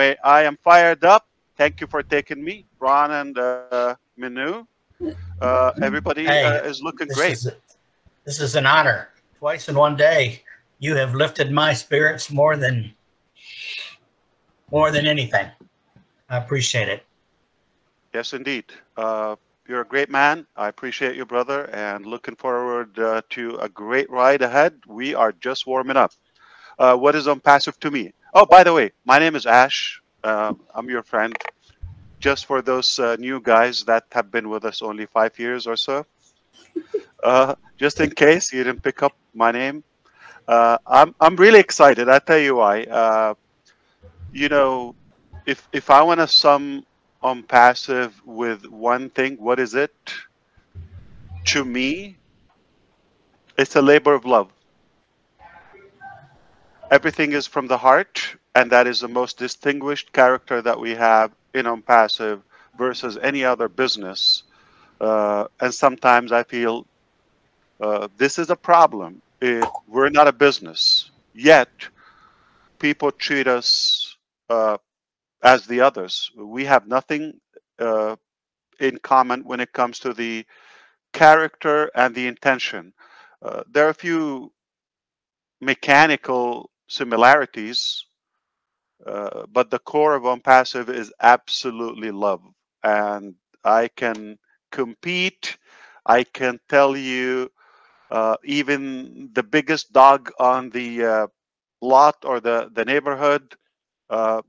I am fired up. Thank you for taking me, Ron and uh, Minu. Uh, everybody Hey, uh, is looking This great. is, this is an honor. Twice in one day, you have lifted my spirits more than more than anything. I appreciate it. Yes, indeed. Uh, you're a great man. I appreciate you, brother, and looking forward uh, to a great ride ahead. We are just warming up. Uh, what is on passive to me? Oh, by the way, my name is Ash. Uh, I'm your friend. Just for those uh, new guys that have been with us only five years or so, uh, just in case you didn't pick up my name, uh, I'm I'm really excited. I tell you why. Uh, you know, if if I want to sum on passive with one thing, what is it? To me, it's a labor of love. Everything is from the heart, and that is the most distinguished character that we have in on passive versus any other business. Uh, and sometimes I feel uh, this is a problem. If we're not a business, yet people treat us uh, as the others. We have nothing uh, in common when it comes to the character and the intention. Uh, there are a few mechanical similarities, uh, but the core of OnPassive is absolutely love. And I can compete. I can tell you, uh, even the biggest dog on the uh, lot or the, the neighborhood, uh,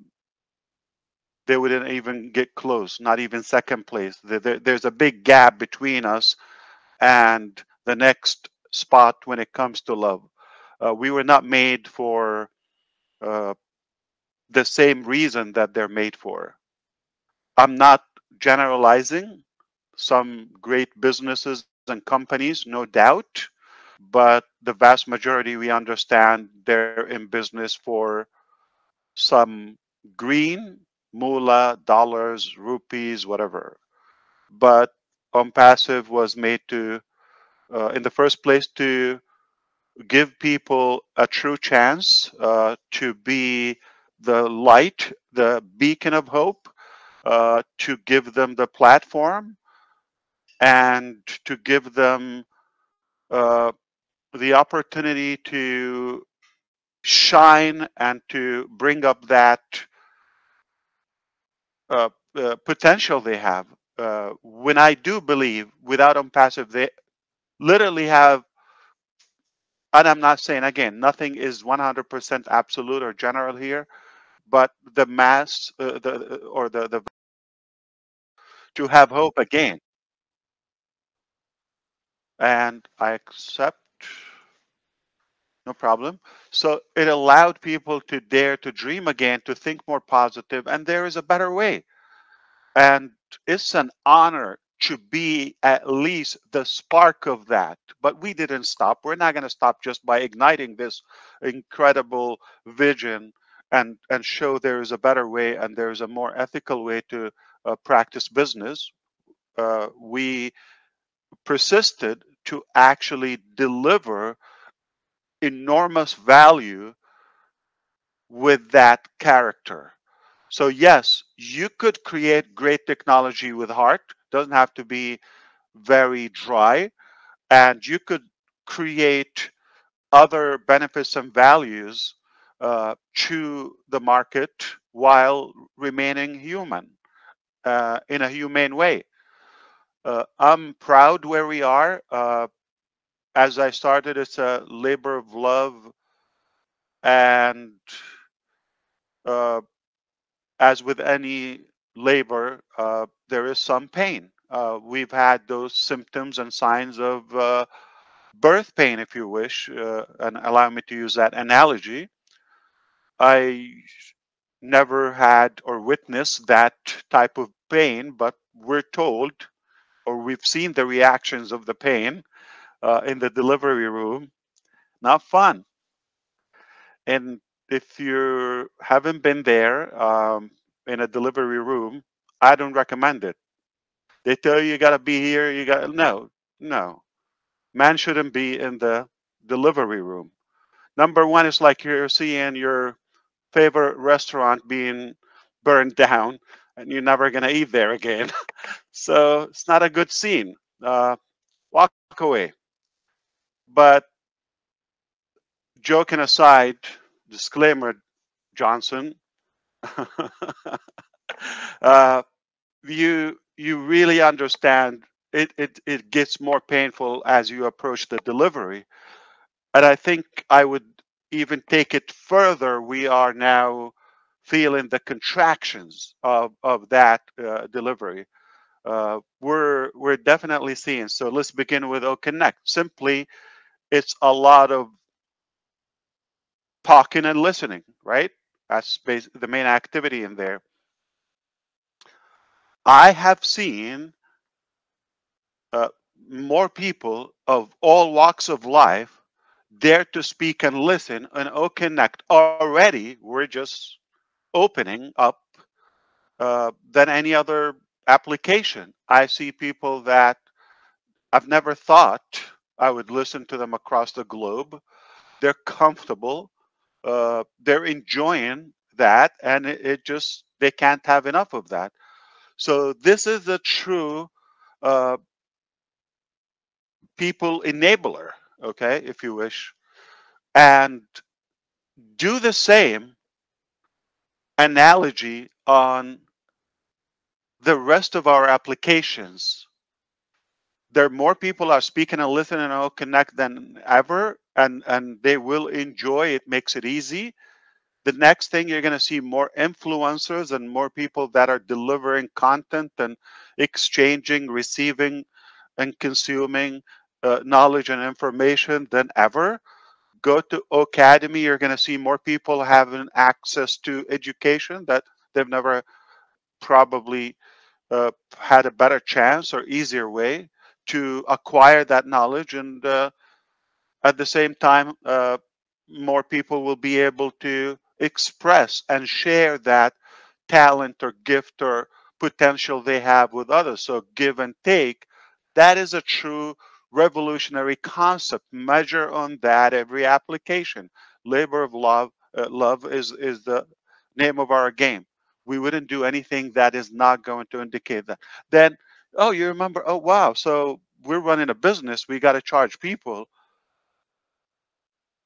they wouldn't even get close, not even second place. There, there- there's a big gap between us and the next spot when it comes to love. Uh, we were not made for uh, the same reason that they're made for. I'm not generalizing some great businesses and companies, no doubt, but the vast majority we understand they're in business for some green moolah, dollars, rupees, whatever. But on passive was made to, uh, in the first place, to give people a true chance uh, to be the light, the beacon of hope, uh, to give them the platform, and to give them uh, the opportunity to shine and to bring up that uh, uh, potential they have. Uh, when I do believe without on passive, they literally have, and I'm not saying again, nothing is 100% absolute or general here, but the mass, uh, the or the the to have hope again, and I accept. No problem. So it allowed people to dare to dream again, to think more positive, and there is a better way. And it's an honor to be at least the spark of that. But we didn't stop. We're not going to stop just by igniting this incredible vision and and show there is a better way and there is a more ethical way to uh, practice business. Uh, we persisted to actually deliver enormous value with that character. So yes, you could create great technology with heart. Doesn't have to be very dry, and you could create other benefits and values uh, to the market while remaining human uh, in a humane way. Uh, I'm proud where we are. Uh, as I started, it's a labor of love, and uh, as with any labor, uh, there is some pain. Uh, we've had those symptoms and signs of uh, birth pain, if you wish, uh, and allow me to use that analogy. I never had or witnessed that type of pain, but we're told or we've seen the reactions of the pain uh, in the delivery room. Not fun. And if you haven't been there um, in a delivery room, I don't recommend it. They tell you you got to be here. You got no, no. Man shouldn't be in the delivery room. Number one is like you're seeing your favorite restaurant being burned down and you're never to eat there again. so it's not a good scene. Uh, walk away. But joking aside, disclaimer, Johnson, uh, you you really understand it, it it gets more painful as you approach the delivery. And i think i would even take it further we are now feeling the contractions of of that uh, delivery. Uh, we're we're definitely seeing so let's begin with o connect. Simply it's a lot of talking and listening right that's the main activity in there I have seen uh, more people of all walks of life dare to speak and listen and O Connect already. We're just opening up uh, than any other application. I see people that I've never thought I would listen to them across the globe. They're comfortable. Uh, they're enjoying that, and it, it just they can't have enough of that. So this is a true uh, people enabler, okay, if you wish, and do the same analogy on the rest of our applications. There more people are speaking and listening and O Connect than ever, and and they will enjoy. It makes it easy the next thing you're going to see more influencers and more people that are delivering content and exchanging receiving and consuming uh, knowledge and information than ever go to academy you're going to see more people having access to education that they've never probably uh, had a better chance or easier way to acquire that knowledge and uh, at the same time uh, more people will be able to express and share that talent or gift or potential they have with others. So give and take, that is a true revolutionary concept. Measure on that every application. Labor of love, uh, love is is the name of our game. We wouldn't do anything that is not going to indicate that. Then, oh, you remember? Oh, wow. So we're running a business. We got to charge people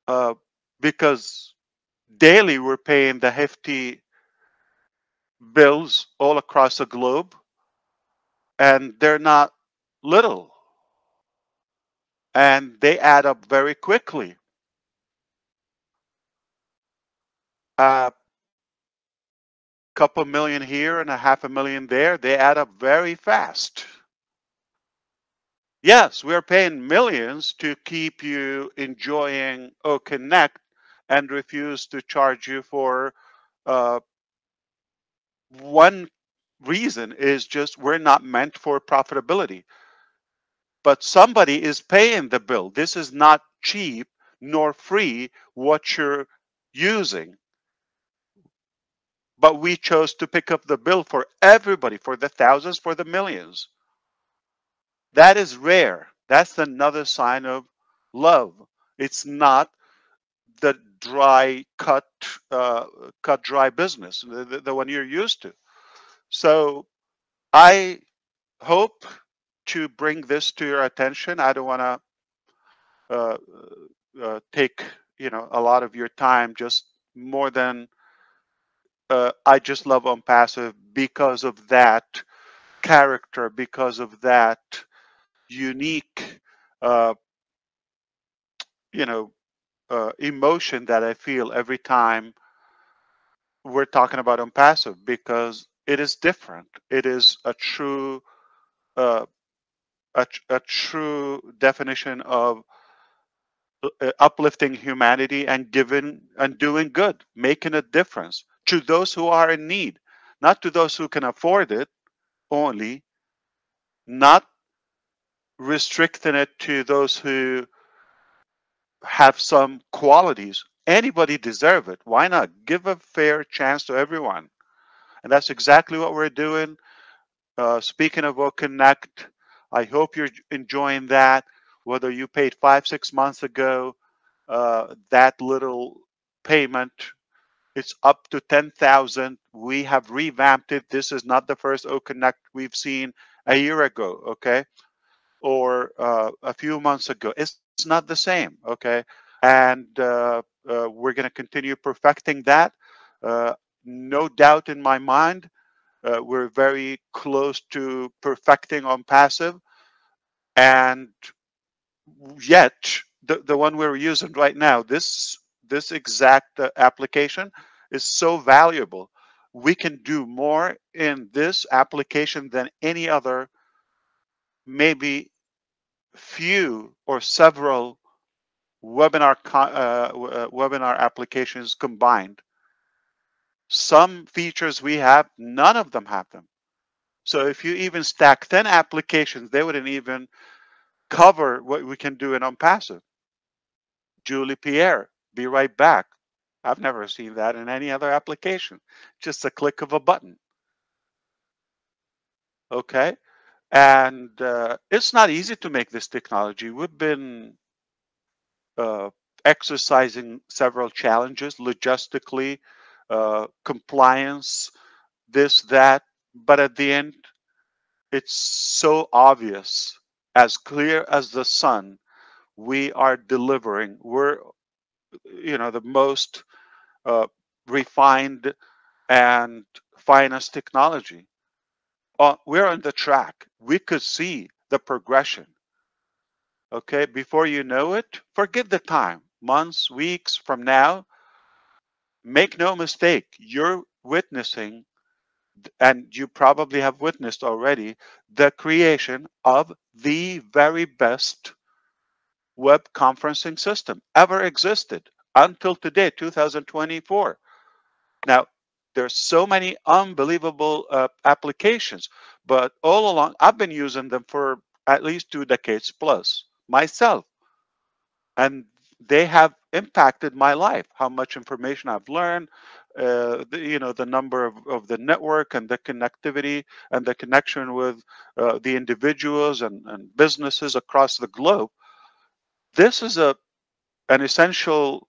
uh, because daily we're paying the hefty bills all across the globe and they're not little. And they add up very quickly. A couple million here and a half a million there they add up very fast yes we're paying millions to keep you enjoying o connect and refuse to charge you for uh, one reason is just we're not meant for profitability. But somebody is paying the bill. This is not cheap nor free what you're using. But we chose to pick up the bill for everybody, for the thousands, for the millions. That is rare. That's another sign of love. It's not the dry cut uh, cut dry business, the, the one you're used to. So I hope to bring this to your attention. I don't want to uh, uh, take you know a lot of your time. Just more than uh, I just love OnPassive because of that character, because of that unique, uh, you know, uh, emotion that I feel every time we're talking about OnPassive because it is different. It is a true, uh, a, a true definition of uh, uplifting humanity and giving and doing good, making a difference to those who are in need, not to those who can afford it only, not restricting it to those who have some qualities. Anybody deserve it. Why not? Give a fair chance to everyone. And that's exactly what we're doing. Uh, speaking of O Connect, I hope you're enjoying that. Whether you paid five, six months ago, uh, that little payment It's up to 10,000. We have revamped it. This is not the first OConnect we've seen a year ago, okay? Or uh, a few months ago. It's, it's, not the same, okay? And uh, uh, we're going to continue perfecting that. Uh, no doubt in my mind, uh, we're very close to perfecting on passive. And yet, the, the one we're using right now, this this exact uh, application is so valuable. We can do more in this application than any other, maybe few or several webinar uh, uh, webinar applications combined. Some features we have, none of them have them. So if you even stack 10 applications, they wouldn't even cover what we can do in OnPassive. Julie Pierre, be right back. I've never seen that in any other application. Just a click of a button. Okay. And uh, it's not easy to make this technology. We've been uh, exercising several challenges logistically, uh, compliance, this, that. But at the end, it's so obvious, as clear as the sun, we are delivering. We're you know the most uh, refined and finest technology. Uh, we're on the track. We could see the progression. Okay, before you know it, forget the time, months, weeks from now. Make no mistake, you're witnessing, and you probably have witnessed already, the creation of the very best web conferencing system ever existed until today, 2024. Now, there's so many unbelievable uh, applications, but all along, I've been using them for at least two decades plus myself. And they have impacted my life, how much information I've learned, uh, the, you know, the number of, of the network and the connectivity and the connection with uh, the individuals and, and businesses across the globe this is a an essential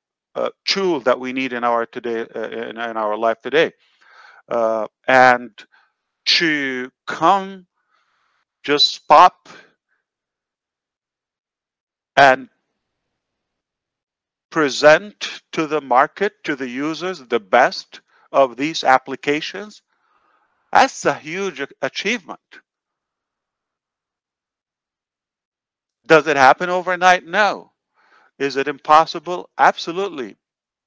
tool that we need in our today uh, in, in, our life today uh, and to come just pop and present to the market to the users the best of these applications that's a huge achievement Does it happen overnight? No. Is it impossible? Absolutely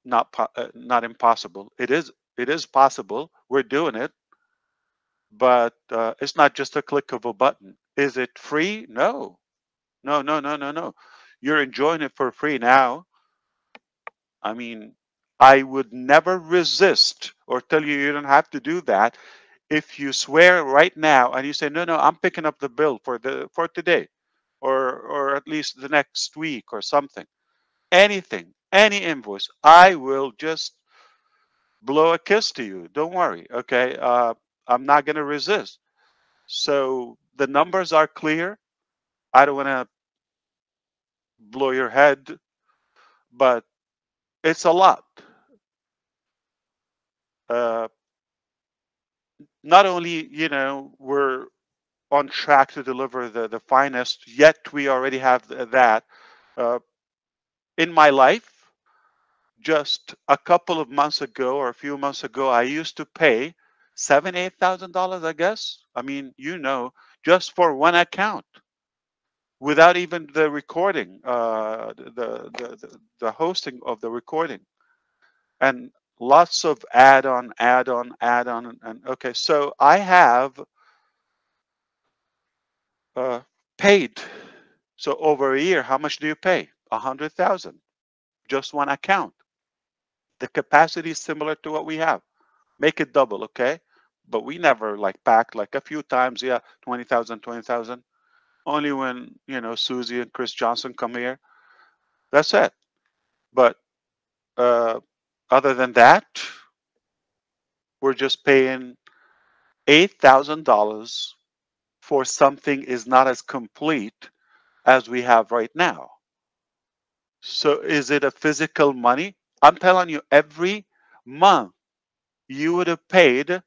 not uh, not impossible. It is it is possible. We're doing it. But uh, it's not just a click of a button. Is it free? No. No, no, no, no, no. You're enjoying it for free now. I mean, I would never resist or tell you you don't have to do that if you swear right now and you say no no i'm picking up the bill for the for today or or at least the next week or something anything any invoice i will just blow a kiss to you. Don't worry okay? Uh, i'm not going to resist. So the numbers are clear. I don't want to blow your head but it's a lot. Uh, not only you know we're on track to deliver the, the finest, yet we already have that. Uh, in my life, just a couple of months ago or a few months ago, I used to pay seven, eight thousand dollars, I guess. I mean, you know, just for one account, without even the recording, uh, the, the the hosting of the recording, and lots of add-on, add-on, add-on, and, and okay. So I have uh, paid. So over a year, how much do you pay? A hundred thousand, just one account. The capacity is similar to what we have. Make it double, okay? But we never like pack like a few times, yeah, 20,000, 20,000. Only when, you know, Susie and Chris Johnson come here. That's it. But uh, other than that, we're just paying $8,000 for something is not as complete as we have right now. So is it a physical money? I'm telling you, every month you would have paid,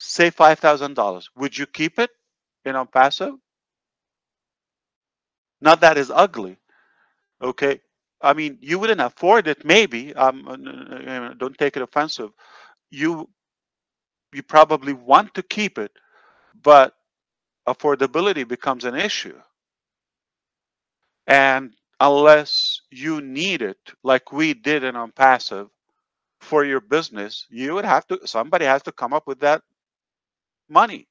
say $5,000, would you keep it in OnPassive? Not that is ugly. Okay. I mean, you wouldn't afford it, maybe. Um, don't take it offensive. You you probably want to keep it, but affordability becomes an issue. And unless you need it, like we did in passive for your business, you would have to, somebody has to come up with that money.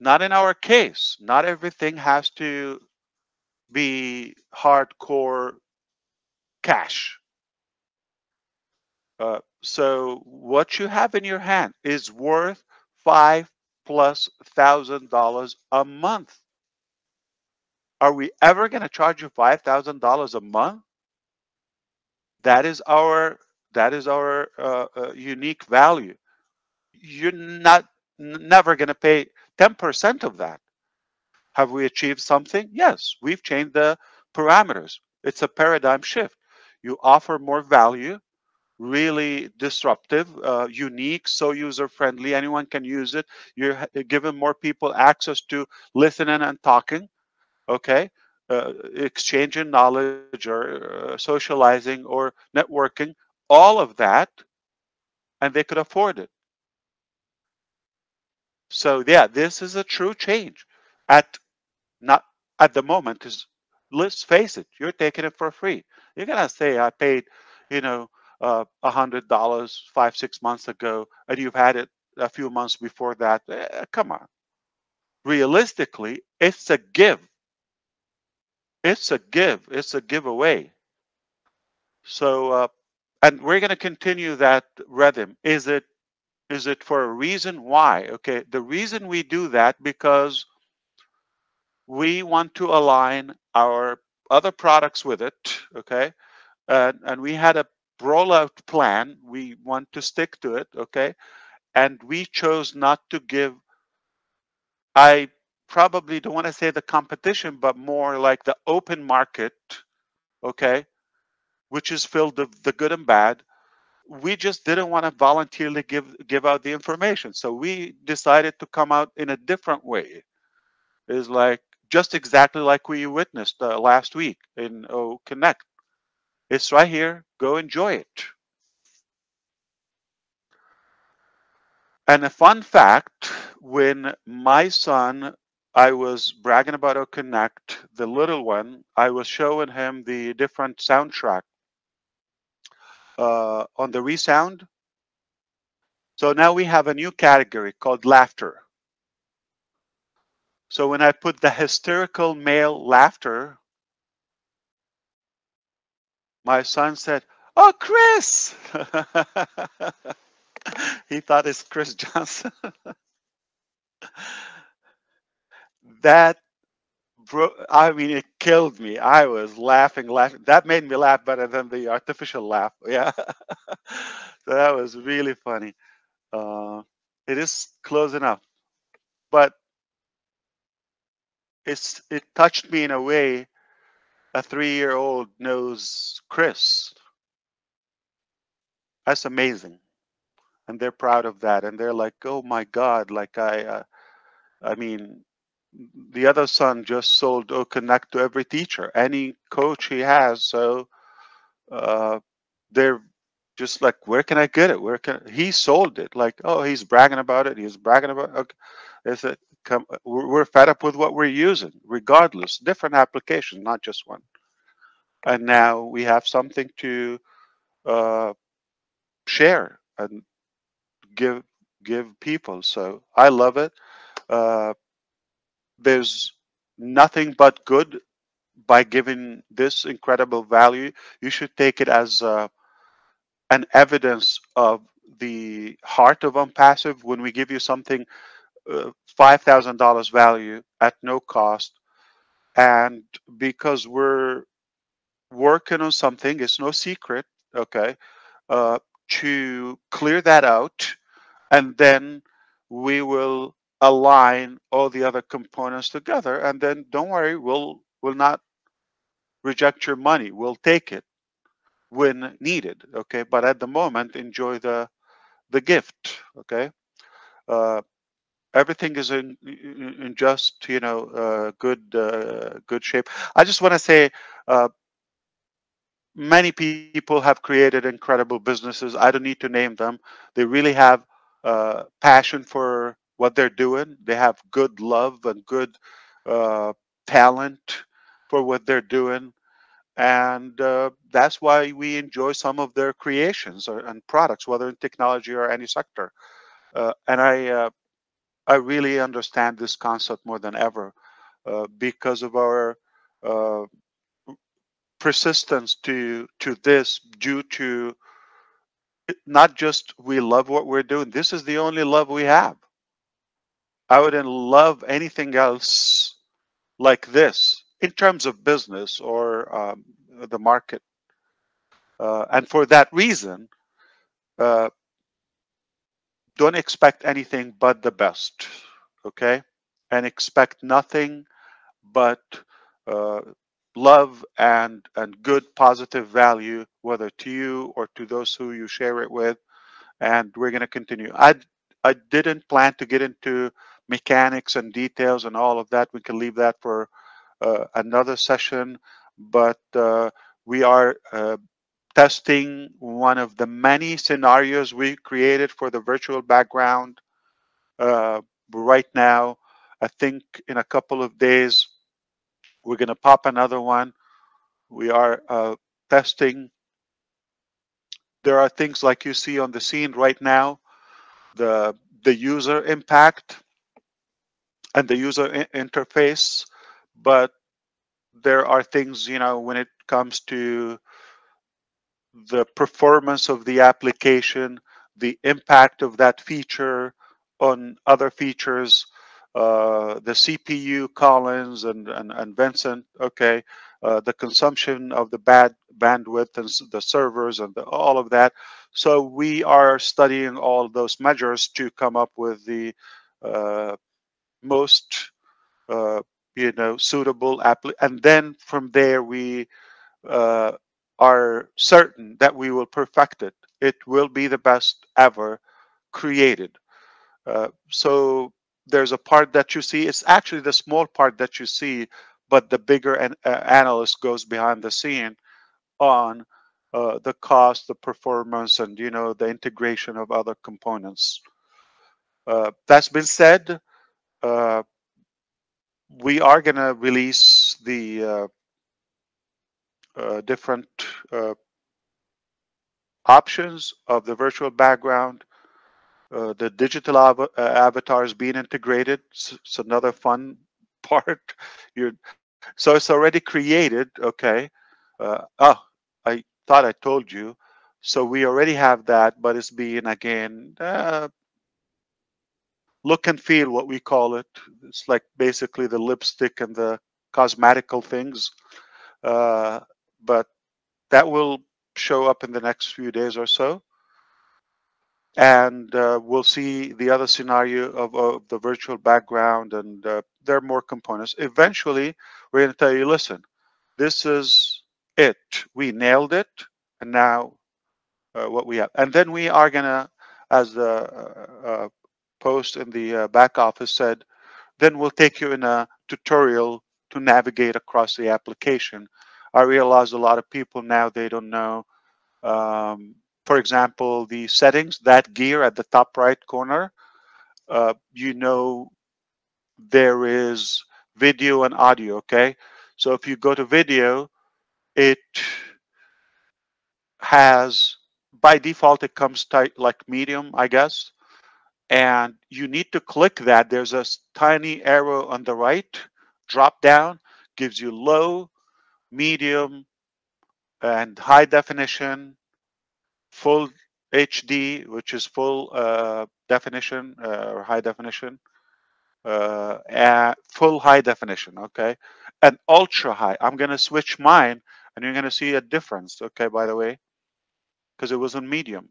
Not in our case. Not everything has to be hardcore cash. Uh, so what you have in your hand is worth five plus thousand dollars a month. Are we ever going to charge you five thousand dollars a month? That is our that is our uh, uh, unique value. You're not never going to pay ten percent of that. Have we achieved something? Yes, we've changed the parameters. It's a paradigm shift. You offer more value, really disruptive, uh, unique, so user friendly. Anyone can use it. You're giving more people access to listening and talking. Okay, uh, exchanging knowledge or uh, socializing or networking, all of that, and they could afford it. So yeah, this is a true change. At not at the moment is let's face it, you're taking it for free. You're gonna say I paid, you know, uh, a hundred dollars five six months ago, and you've had it a few months before that. Eh, come on. Realistically, it's a give. It's a give. It's a giveaway. So, uh, and we're going to continue that rhythm. Is it is it for a reason? Why? Okay, the reason we do that because we want to align our other products with it. Okay, and and we had a rollout plan. We want to stick to it. Okay, and we chose not to give. I probably don't want to say the competition, but more like the open market, okay, which is filled with the good and bad. We just didn't want to voluntarily give give out the information, so we decided to come out in a different way. Is like just exactly like we witnessed uh, last week in O Connect. It's right here. Go enjoy it. And a fun fact when my son I was bragging about O Connect, the little one. I was showing him the different soundtrack uh, on the resound. So now we have a new category called laughter. So when I put the hysterical male laughter, my son said, Oh, Chris! he thought it's Chris Johnson. that bro i mean it killed me. I was laughing laughing. That made me laugh better than the artificial laugh. Yeah. So that was really funny. Uh, it is close enough. But it's it touched me in a way a three-year-old knows chris. That's amazing. And they're proud of that. And they're like oh my god like i uh, i mean the other son just sold O Connect to every teacher, any coach he has. So uh, they're just like, where can I get it? Where can he sold it? Like, oh, he's bragging about it. He's bragging about. It. Okay. They said, come, we're fed up with what we're using, regardless. Different applications, not just one. And now we have something to uh, share and give give people. So I love it. Uh, there's nothing but good by giving this incredible value. You should take it as uh, an evidence of the heart of OnPassive when we give you something uh, $5,000 value at no cost. And because we're working on something, it's no secret, okay, uh, to clear that out. And then we will align all the other components together and then don't worry we'll we'll not reject your money we'll take it when needed. Okay, but at the moment, enjoy the the gift. Okay, uh, everything is in, in just you know uh, good uh, good shape. I just want to say. Uh, many people have created incredible businesses. I don't need to name them. They really have uh, passion for what they're doing. They have good love and good uh, talent for what they're doing. And uh, that's why we enjoy some of their creations or, and products, whether in technology or any sector. Uh, and I, uh, I really understand this concept more than ever uh, because of our uh, persistence to to this due to not just we love what we're doing. This is the only love we have. I wouldn't love anything else like this in terms of business or um, the market. Uh, and for that reason, uh, don't expect anything but the best, okay? And expect nothing but uh, love and and good positive value, whether to you or to those who you share it with. And we're going to continue. I I didn't plan to get into mechanics and details and all of that. We can leave that for uh, another session, but uh, we are uh, testing one of the many scenarios we created for the virtual background uh, right now. I think in a couple of days, we're going to pop another one. We are uh, testing. There are things like you see on the scene right now, the the user impact and the user interface, but there are things, you know, when it comes to the performance of the application, the impact of that feature on other features, uh, the CPU, Collins and, and, and Vincent, okay, uh, the consumption of the bad bandwidth and the servers and the, all of that. So we are studying all those measures to come up with the uh, most, uh, you know, suitable. And then from there, we uh, are certain that we will perfect it. It will be the best ever created. Uh, so there's a part that you see. It's actually the small part that you see, but the bigger an, uh, analyst goes behind the scene on uh, the cost, the performance, and you know the integration of other components. Uh, that's been said. Uh, we are going to release the uh, uh, different options of the virtual background uh, the digital av uh, avatars being integrated. It's, another fun part. you so it's already created. Okay. Uh, oh, I thought I told you. So we already have that, but it's being again uh, look and feel what we call it. It's like basically the lipstick and the cosmetical things. Uh, but that will show up in the next few days or so. And uh, we'll see the other scenario of, of the virtual background and uh, there are more components. Eventually we're going to tell you listen this is it. We nailed it. And now uh, what we have. And then we are going to as the uh, uh, post in the uh, back office said then we'll take you in a tutorial to navigate across the application i realize a lot of people now they don't know um, for example, the settings, that gear at the top right corner, uh, you know there is video and audio, okay? So if you go to video, it has, by default, it comes tight like medium, I guess. And you need to click that. There's a tiny arrow on the right, drop down, gives you low, medium, and high definition, full HD, which is full uh, definition uh, or high definition, uh, full high definition, okay, and ultra high. I'm gonna switch mine, and you're gonna see a difference, okay, by the way, because it was on medium.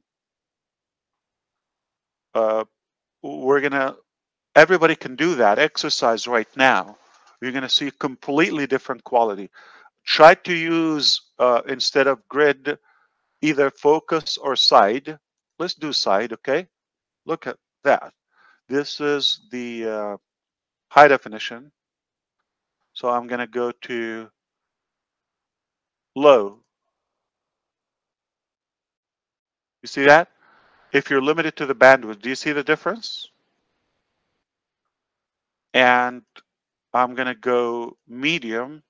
We're gonna, everybody can do that exercise right now. You're gonna see completely different quality. Try to use, uh, instead of grid, either focus or side. Let's do side, okay? Look at that. This is the uh, high definition. So I'm going to go to low. You see that? If you're limited to the bandwidth, do you see the difference? And I'm going to go medium.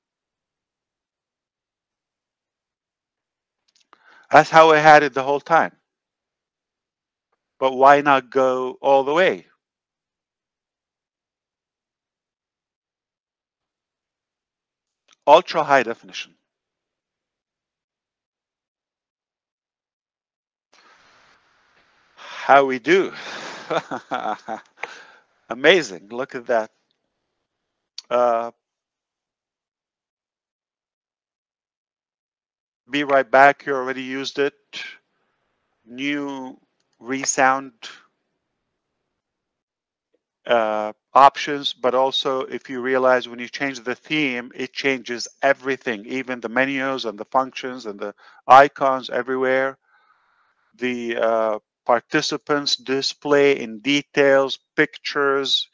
That's how I had it the whole time. But why not go all the way? Ultra high definition. How we do. Amazing. Look at that. Uh, be right back. You already used it. New resound uh, options, but also if you realize when you change the theme, it changes everything, even the menus and the functions and the icons everywhere. The uh, participants display in details, pictures,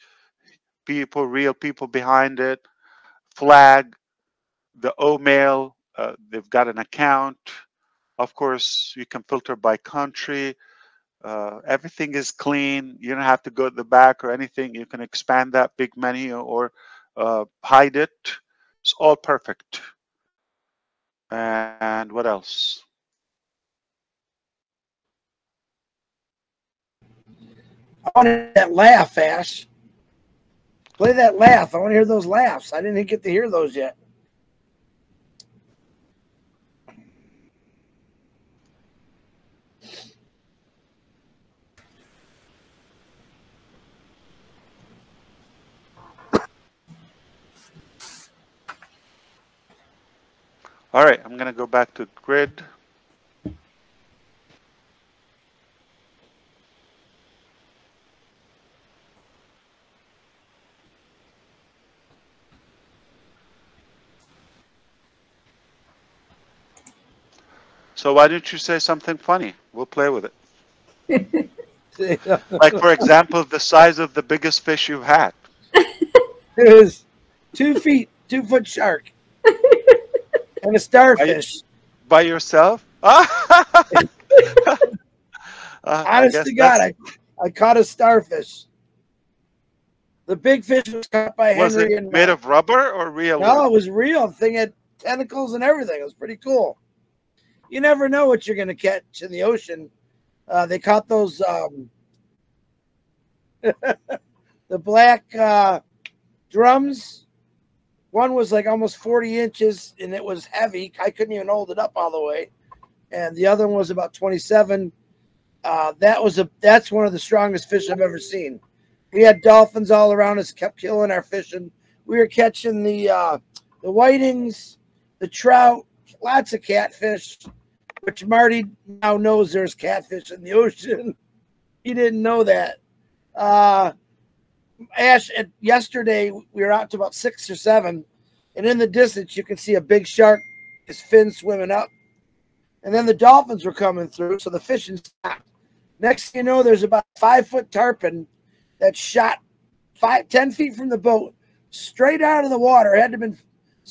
people, real people behind it, flag, the O-mail, uh, they've got an account. Of course, you can filter by country. Uh, everything is clean. You don't have to go to the back or anything. You can expand that big menu or uh, hide it. It's all perfect. And what else? I want that laugh, Ash. Play that laugh. I want to hear those laughs. I didn't get to hear those yet. All right, I'm going to go back to grid. So why don't you say something funny? We'll play with it. like, for example, the size of the biggest fish you've had. It was two feet, two foot shark, and a starfish. By yourself? uh, Honest to God, I, I caught a starfish. The big fish was caught by was Henry it and made of rubber or real? No, it was real. The thing had tentacles and everything. It was pretty cool. You never know what you're going to catch in the ocean. Uh, they caught those um, the black uh, drums. One was like almost 40 inches and it was heavy. I couldn't even hold it up all the way. And the other one was about 27. Uh, that was a that's one of the strongest fish I've ever seen. We had dolphins all around us, kept killing our fishing. We were catching the uh, the whitings, the trout, lots of catfish, which Marty now knows there's catfish in the ocean. he didn't know that. Uh, Ash, at, yesterday we were out to about six or seven, and in the distance you can see a big shark, his fin swimming up, and then the dolphins were coming through, so the fishing stopped. Next thing you know, there's about five foot tarpon that shot five, 10 feet from the boat straight out of the water. It had to have been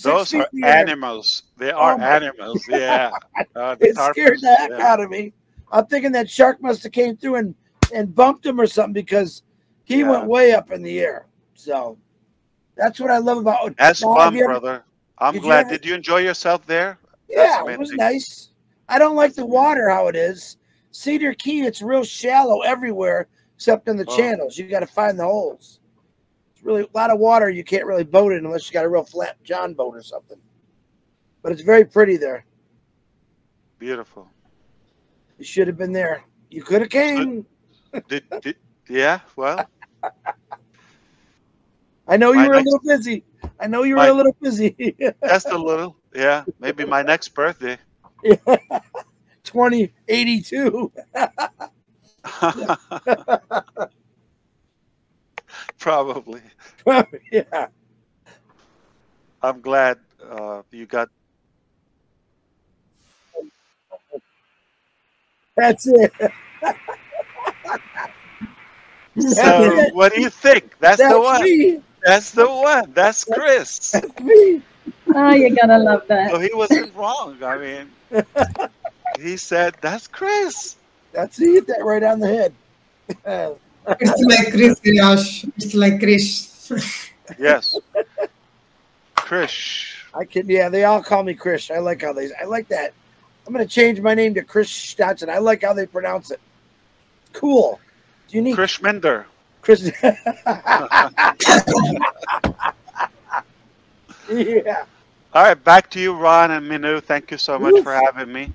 Those are air. animals. They are Oh animals. Yeah. Uh, It scared the heck yeah. out of me. I'm thinking that shark must have came through and, and bumped him or something because he Yeah. went way up in the air. So that's what I love about That's Now, fun, ever- brother. I'm did you glad. ever- Did you enjoy yourself there? Yeah, it was nice. I don't like the water how it is. Cedar Key, it's real shallow everywhere except in the Oh. channels. You got to find the holes. Really a lot of water. You can't really boat it unless you got a real flat John boat or something. But it's very pretty there. Beautiful. You should have been there. You could have came. Did, did yeah? Well, I know you My were a little busy. I know you were my- a little busy. just a little. Yeah, maybe my next birthday. Yeah. 2082. Probably. yeah. I'm glad uh, you got. That's it. So what do you think? That's, That's the one. me. That's the one. That's Chris. That's me. Oh, you gotta love that. So he wasn't wrong. I mean, he said that's Chris. That's it. Hit that right on the head. It's like Chris, Yash. It's like Chris. Yes. Krish. I can. Yeah, they all call me Chris. I like how they. I like that. I'm gonna change my name to Chris Stetson. I like how they pronounce it. Cool. It's unique. Chris Minder. Chris. yeah. All right, back to you, Ron and Minu. Thank you so much for having me.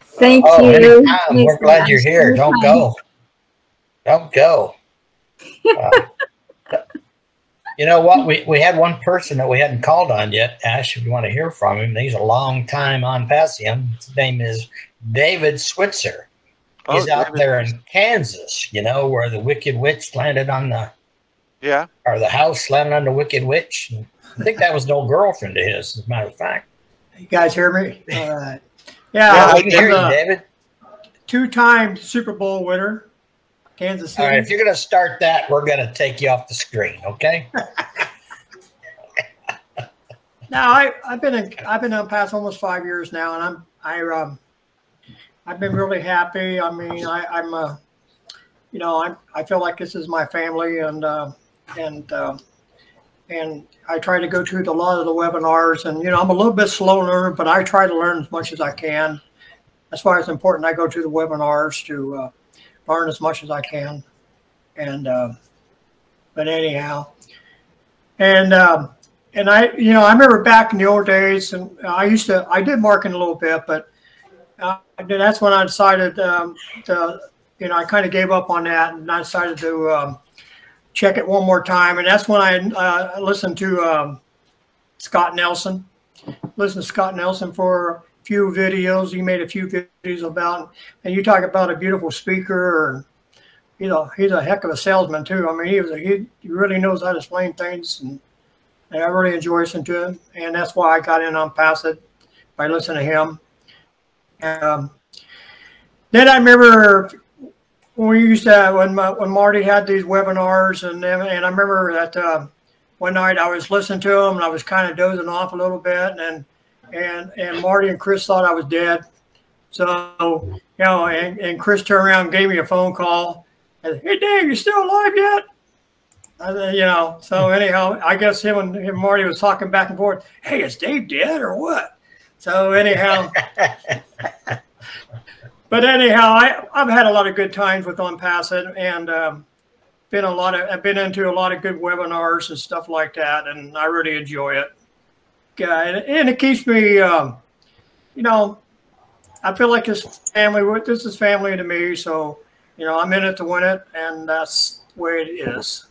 Thank Oh, you. anytime. We're glad you're here. Don't go. Don't go. Uh, you know what? We, we had one person that we hadn't called on yet. Ash, if you want to hear from him, he's a long time on Passive. His name is David Switzer. He's Oh, out David. there in Kansas, you know, where the Wicked Witch landed on the, Yeah. or the house landed on the Wicked Witch. I think that was an old girlfriend of his, as a matter of fact. You guys hear me? All right. Yeah, Yeah, I can hear you, David. two-time Super Bowl winner, Kansas City. All right, if you're going to start that, we're going to take you off the screen, okay? Now I I've been in I've been on past almost five years now, and I'm I um I've been really happy. I mean I I'm uh you know I I feel like this is my family, and uh, and uh, and I try to go to a lot of the webinars, and you know I'm a little bit slow learner, but I try to learn as much as I can. That's why it's important I go to the webinars to uh, learn as much as I can, and uh, but anyhow, and. Um, and I, you know, I remember back in the old days, and I used to, I did marketing a little bit, but uh, that's when I decided um, to, you know, I kind of gave up on that, and I decided to um, check it one more time, and that's when I uh, listened to um, Scott Nelson. Listened to Scott Nelson for few videos. He made a few videos about, and you talk about a beautiful speaker, and you know, he's a heck of a salesman too. I mean, he was a, he, he really knows how to explain things and and I really enjoy listening to him, and that's why I got in on Passive by listening to him. Um, then I remember when we used to when my, when Marty had these webinars, and and I remember that uh, one night I was listening to him and I was kind of dozing off a little bit, and and and Marty and Chris thought I was dead. So you know, and, and Chris turned around and gave me a phone call. And, hey Dave, you still alive yet? I, said, you know, so anyhow, I guess him and him and Marty was talking back and forth. Hey, is Dave dead or what? So anyhow, but anyhow, I I've had a lot of good times with On Passive and um, been a lot of I've been into a lot of good webinars and stuff like that, and I really enjoy it. Yeah, and, and it keeps me, um, you know, I feel like this family. This is family to me, so you know, I'm in it to win it, and that's where it is.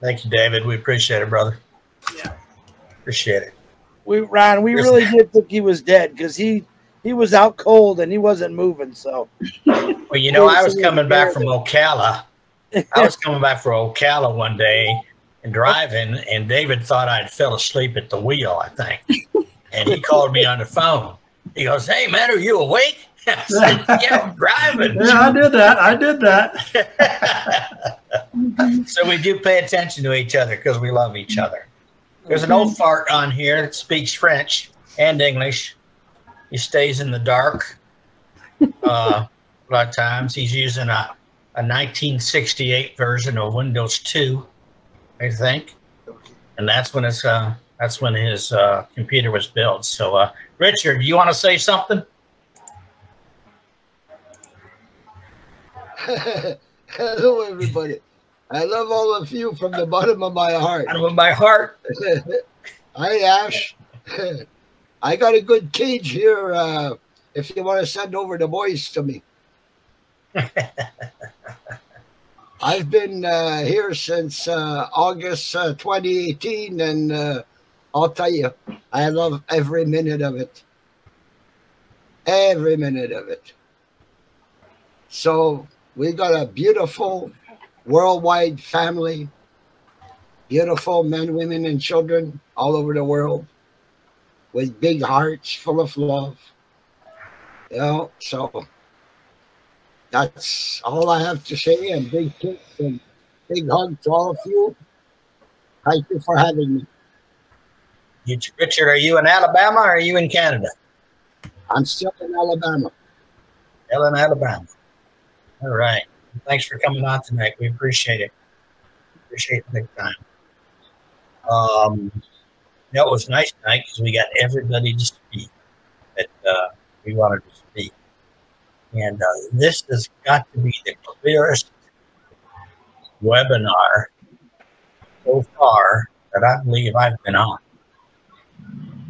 Thank you, David. We appreciate it, brother. Yeah. Appreciate it. We Ryan, we really did think he was dead because he he was out cold and he wasn't moving. So Well, you know, I was coming back from Ocala. I was coming back from Ocala one day and driving, and David thought I'd fell asleep at the wheel, I think. And he called me on the phone. He goes, Hey, man, are you awake? I said, Yeah, I'm driving. Yeah, I did that. I did that. so we do pay attention to each other because we love each other. There's an old fart on here that speaks French and English. He stays in the dark. Uh, a lot of times he's using a, a 1968 version of Windows 2, I think, and that's when his uh, that's when his uh, computer was built. So, uh, Richard, you want to say something? Hello, everybody. I love all of you from the bottom of my heart. Out of my heart. Hi, Ash. I got a good cage here. Uh, if you want to send over the boys to me, I've been uh, here since uh, August uh, 2018, and uh, I'll tell you, I love every minute of it. Every minute of it. So we've got a beautiful worldwide family, beautiful men, women, and children all over the world with big hearts full of love. You so that's all I have to say. And big kiss and big hug to all of you. Thank you for having me. You, Richard, are you in Alabama or are you in Canada? I'm still in Alabama. Still in Alabama. All right. Thanks for coming on tonight. We appreciate it. Appreciate the big time. Um, it was nice tonight because we got everybody to speak that uh, we wanted to speak. And uh, this has got to be the clearest webinar so far that I believe I've been on.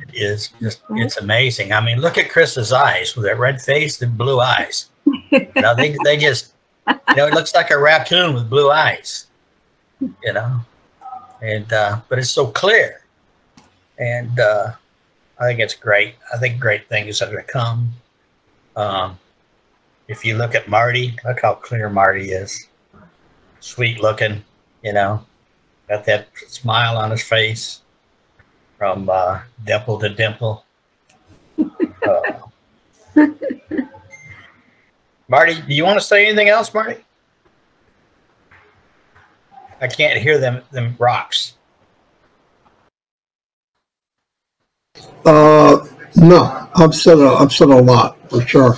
It is just, it's amazing. I mean, look at Chris's eyes with that red face and blue eyes. You know, they, they just, you know, it looks like a raccoon with blue eyes, you know, and, uh, but it's so clear. And, uh, I think it's great. I think great things are going to come. Um, if you look at Marty, look how clear Marty is. Sweet looking, you know, got that smile on his face from uh, dimple to dimple. Uh, Marty, do you want to say anything else, Marty? I can't hear them them rocks. Uh, no, I've said a, I've said a lot for sure.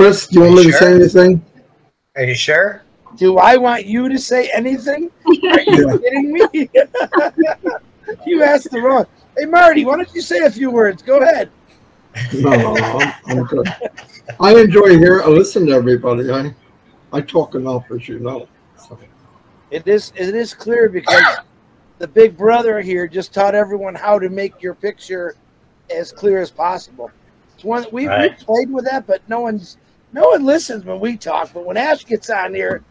Chris, do you want Are me you to say anything? Are you sure? Do I want you to say anything? Are you kidding me? you asked the wrong. Hey, Marty, why don't you say a few words? Go ahead. No, no, no, I'm, I'm good. I enjoy hearing, I listen to everybody. I, I talk enough, as you know. So, It is it is clear because the big brother here just taught everyone how to make your picture as clear as possible. It's one we Right. we played with that, but no one's no one listens when we talk. But when Ash gets on here,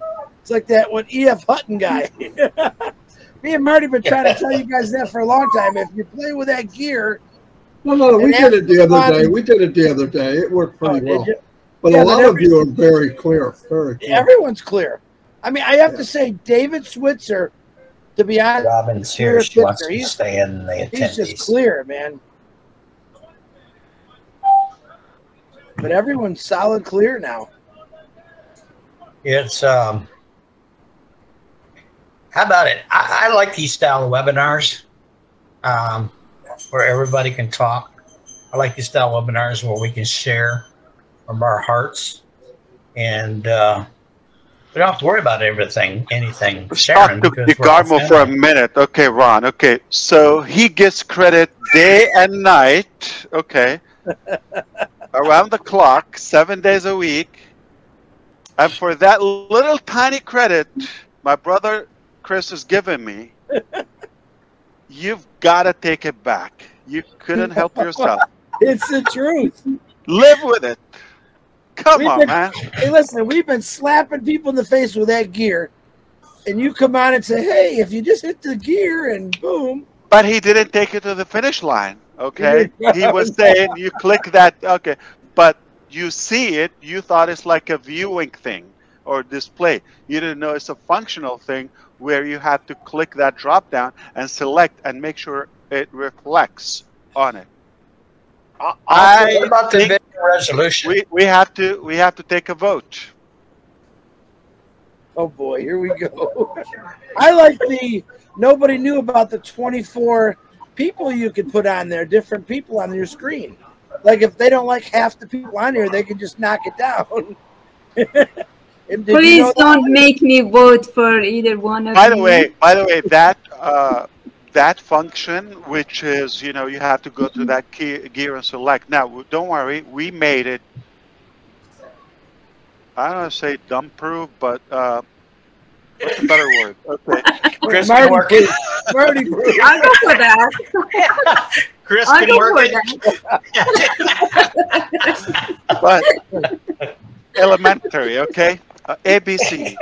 it's like that what E.F. Hutton guy. Me and Marty been trying to tell you guys that for a long time. If you play with that gear, no, no, we did it the other everybody- day. We did it the other day. It worked oh, pretty did well. But Yeah, a but lot of you are very clear, very clear. everyone's clear. I mean, I have Yeah. to say, David Switzer, to be honest, Robin's here. Clear She wants to He's- stay in the he's just clear, man. But everyone's solid clear now. It's um. How about it? I, I like these style of webinars, um, where everybody can talk. I like these style of webinars where we can share from our hearts, and uh, we don't have to worry about everything, anything Let's sharing. talk to because we're DeGarmo for a minute. Okay, Ron. Okay, so he gets credit day and night. Okay, around the clock, seven days a week. And for that little tiny credit my brother Chris has given me, you've got to take it back. You couldn't help yourself. It's the truth. Live with it. Come We've on, been- man. Hey, listen, we've been slapping people in the face with that gear, and you come on and say, "Hey, if you just hit the gear and boom." But he didn't take it to the finish line. Okay, he was saying you click that. Okay, but you see it. You thought it's like a viewing thing or display. You didn't know it's a functional thing where you have to click that drop down and select and make sure it reflects on it. I, I What about the think video resolution? we, we have to we have to take a vote. oh boy, here we go. I like the nobody knew about the 24 people you could put on there, different people on your screen. Like if they don't like half the people on here, they can just knock it down. And did you Please know don't make me vote for either one of By the you. way, by the way, that uh, that function, which is you know you have to go to that key, gear and select. Now, don't worry, we made it. I don't want to say dumb proof, but uh, what's a better word? Okay, Chris Marty, can work please. Marty. I'll go for that. Chris I'll can go work it. that. but elementary, okay, uh, ABC.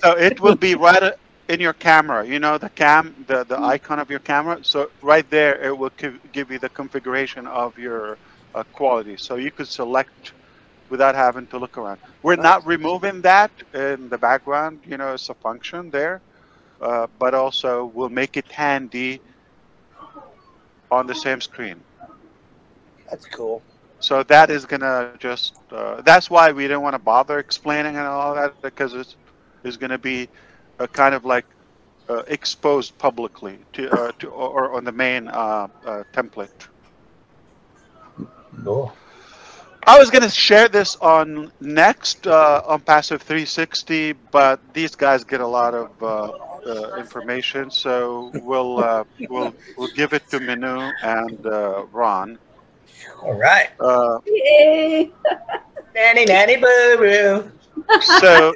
So it will be right uh, in your camera. You know the cam, the the icon of your camera. So right there, it will give, give you the configuration of your uh, quality. So you could select without having to look around. We're not removing that in the background. You know, it's a function there, uh, but also we'll make it handy on the same screen. That's cool. So that is gonna just. Uh, that's why we didn't want to bother explaining and all that because it's is going to be a kind of like uh, exposed publicly to uh, to or, or on the main uh, uh, template. Cool. I was going to share this on next uh, on Passive 360, but these guys get a lot of uh, information, so we'll uh, we'll we'll give it to Minu and uh, Ron. All right. Uh, Yay! Nanny, nanny, boo boo. so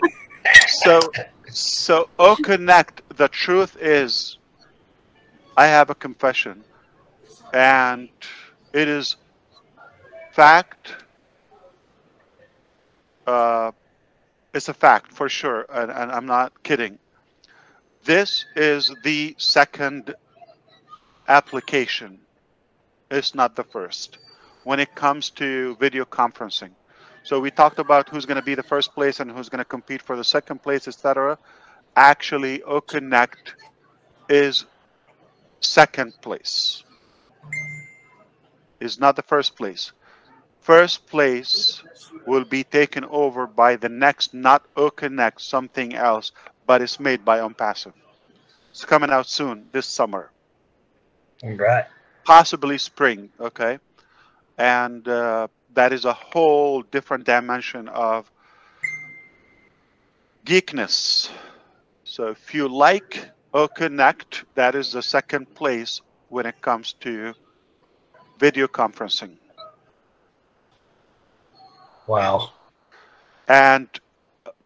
so so O Connect. The truth is, I have a confession, and it is fact. Uh, it's a fact for sure, and, and I'm not kidding. This is the second application. It's not the first when it comes to video conferencing. So we talked about who's going to be the first place and who's going to compete for the second place, etc. Actually, OConnect is second place. Is not the first place. First place will be taken over by the next, not OConnect, something else, but it's made by OnPassive. It's coming out soon, this summer, All right. possibly spring. Okay, and uh, that is a whole different dimension of geekness. So if you like OConnect, that is the second place when it comes to video conferencing. Wow. And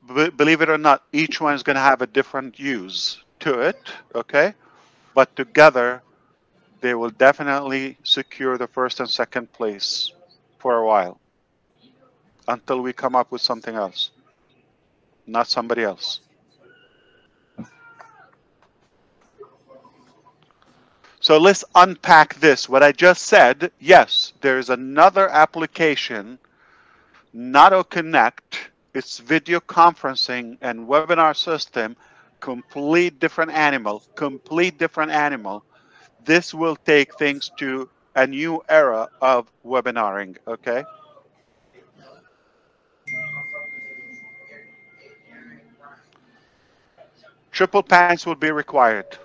b- believe it or not, each one is going to have a different use to it. Okay, but together they will definitely secure the first and second place for a while until we come up with something else, not somebody else. So let's unpack this. What I just said, yes, there is another application, Nato Connect. It's video conferencing and webinar system, complete different animal, complete different animal. This will take things to a new era of webinaring, okay? Triple pants will be required.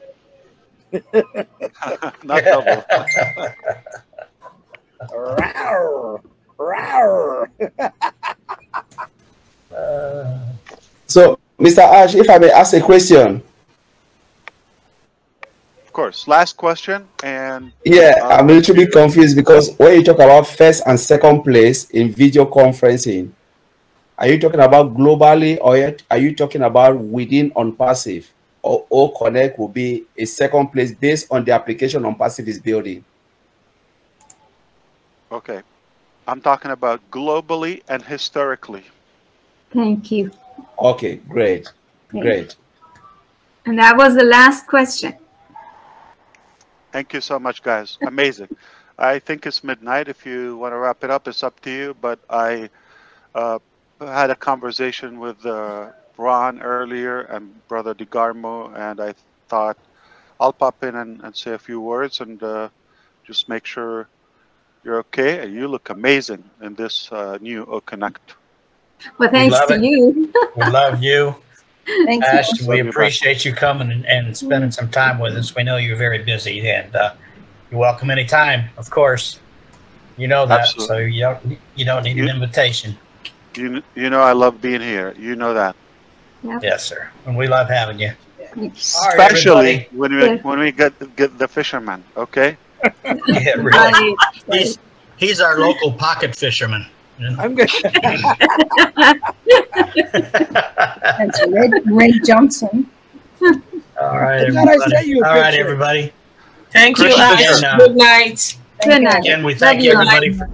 Not double. Rawr, rawr. So, Mr. Ash, if I may ask a question. Of course. Last question, and Yeah, uh, I'm a little bit confused because when you talk about first and second place in video conferencing, are you talking about globally or yet- are you talking about within on passive? Or, or Connect will be a second place based on the application on passive is building. okay. I'm talking about globally and historically. Thank you. Okay, great, Thank great. And that was the last question. Thank you so much, guys. Amazing. I think it's midnight. If you want to wrap it up, it's up to you. But I uh, had a conversation with uh, Ron earlier and Brother DeGarmo, and I thought I'll pop in and, and say a few words and uh, just make sure you're okay. And you look amazing in this uh, new O Connect. Well, thanks love to it. you. We love you. Thank Ash, you. we appreciate you coming and, and spending some time with us. We know you're very busy and uh, you're welcome anytime, of course. You know that, Absolutely. so you don't, you don't need an invitation. You, you know I love being here. You know that. Yes, sir. And we love having you. right, Especially when we Yeah. when we get get the fisherman. Okay. Yeah, really. He's, he's our local pocket fisherman. You know? I'm good. That's Red, Ray Johnson. All right, I thought I everybody. sent you a All right, everybody. Thank you, Christian, Ash. uh, Good night. Good night. Again, we Love thank you. everybody for